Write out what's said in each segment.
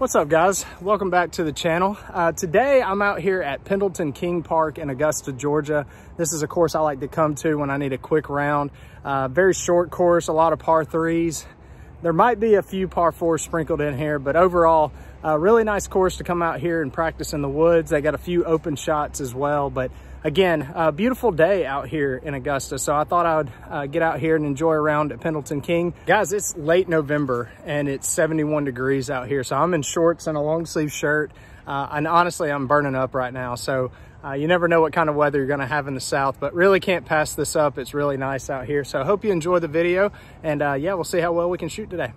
What's up guys? Welcome back to the channel. Uh, today I'm out here at Pendleton King Park in Augusta, Georgia. This is a course I like to come to when I need a quick round. Uh, very short course, a lot of par threes. There might be a few par fours sprinkled in here, but overall, a really nice course to come out here and practice in the woods. They got a few open shots as well, but again, a beautiful day out here in Augusta. So I thought I would uh, get out here and enjoy a round at Pendleton King. Guys, it's late November and it's 71 degrees out here. So I'm in shorts and a long sleeve shirt. Uh, and honestly, I'm burning up right now. So uh, you never know what kind of weather you're gonna have in the South, but really can't pass this up. It's really nice out here. So I hope you enjoy the video and uh, yeah, we'll see how well we can shoot today.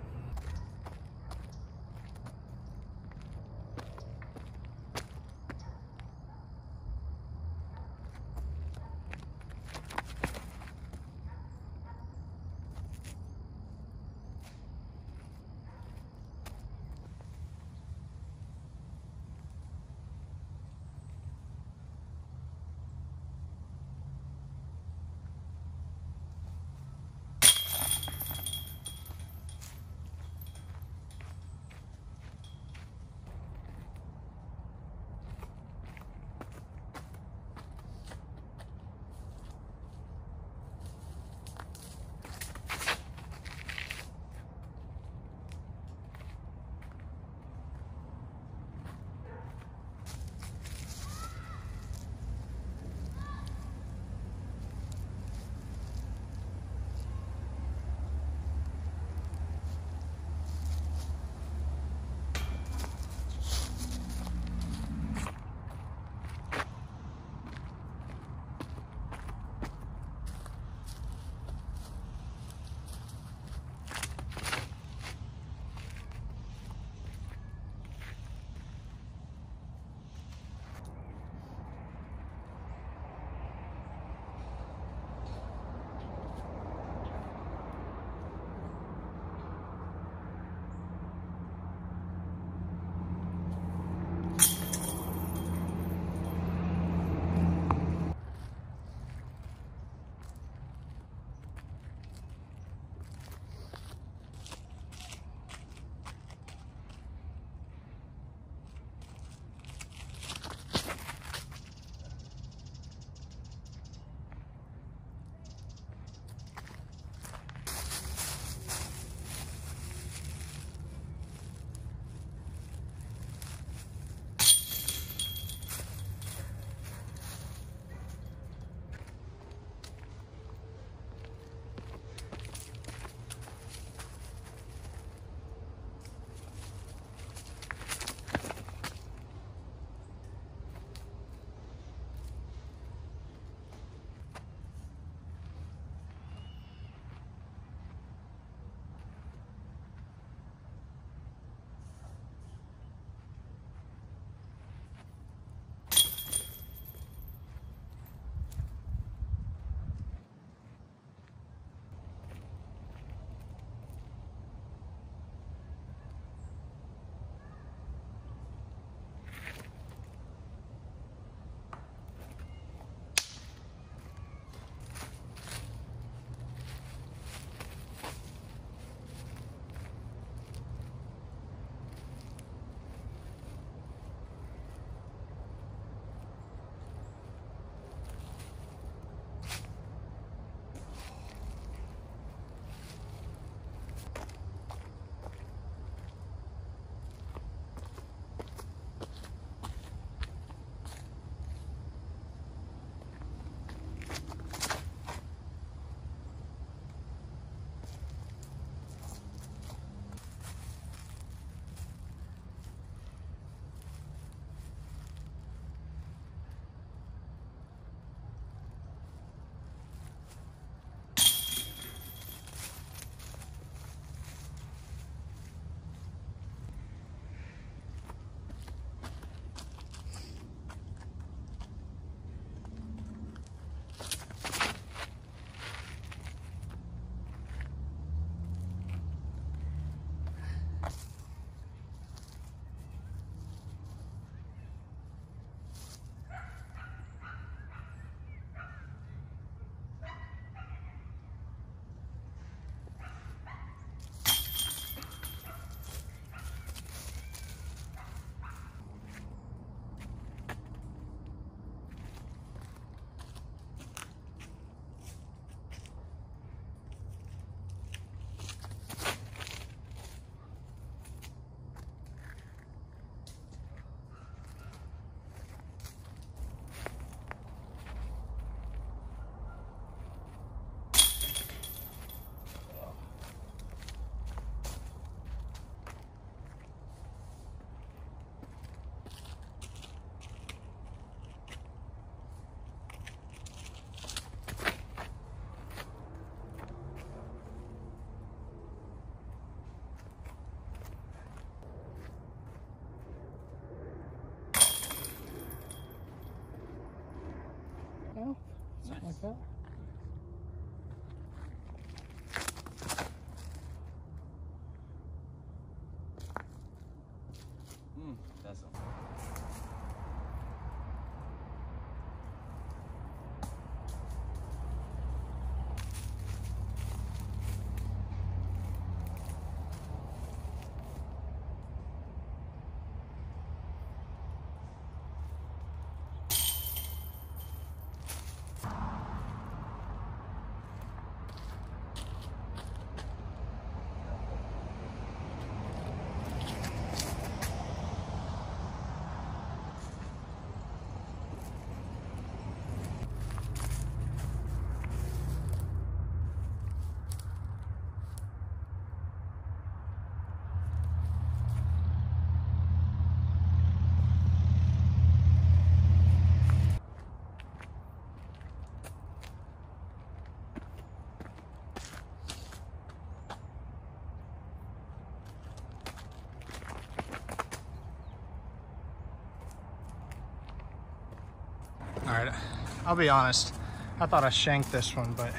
I'll be honest. I thought I shanked this one, but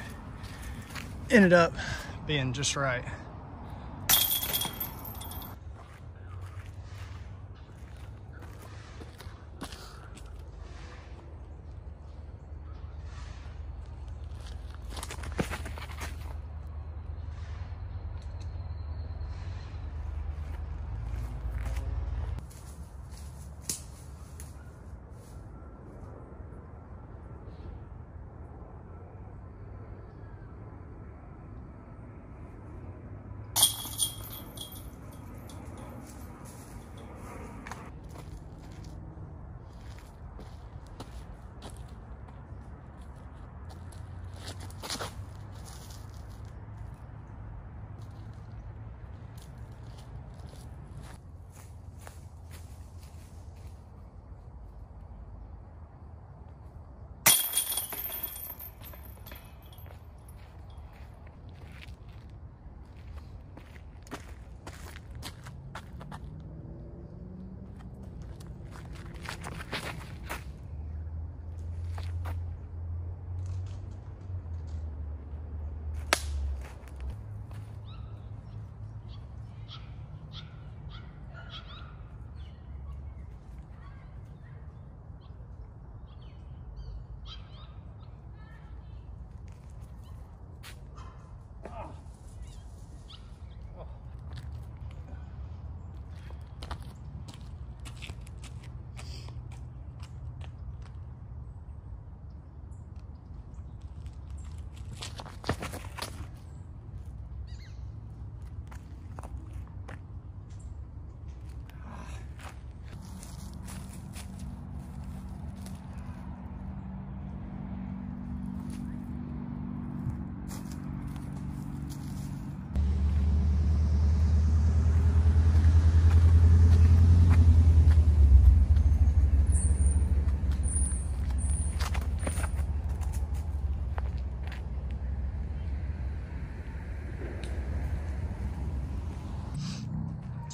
ended up being just right.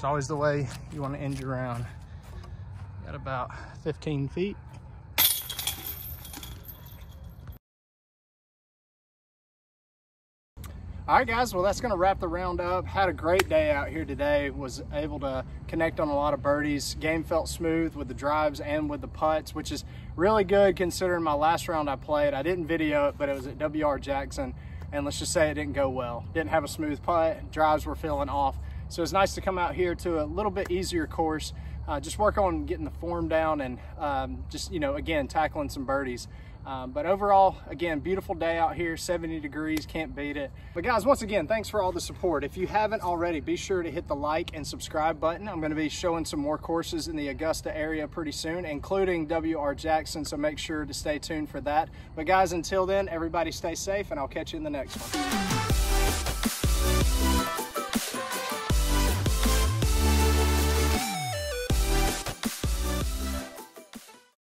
It's always the way you want to end your round. Got about 15 feet. All right, guys, well, that's going to wrap the round up. Had a great day out here today. Was able to connect on a lot of birdies. Game felt smooth with the drives and with the putts, which is really good considering my last round I played. I didn't video it, but it was at WR Jackson. And let's just say it didn't go well. Didn't have a smooth putt. Drives were feeling off. So it's nice to come out here to a little bit easier course. Uh, just work on getting the form down and um, just, you know, again, tackling some birdies. Um, but overall, again, beautiful day out here, 70 degrees, can't beat it. But guys, once again, thanks for all the support. If you haven't already, be sure to hit the like and subscribe button. I'm gonna be showing some more courses in the Augusta area pretty soon, including WR Jackson, so make sure to stay tuned for that. But guys, until then, everybody stay safe and I'll catch you in the next one.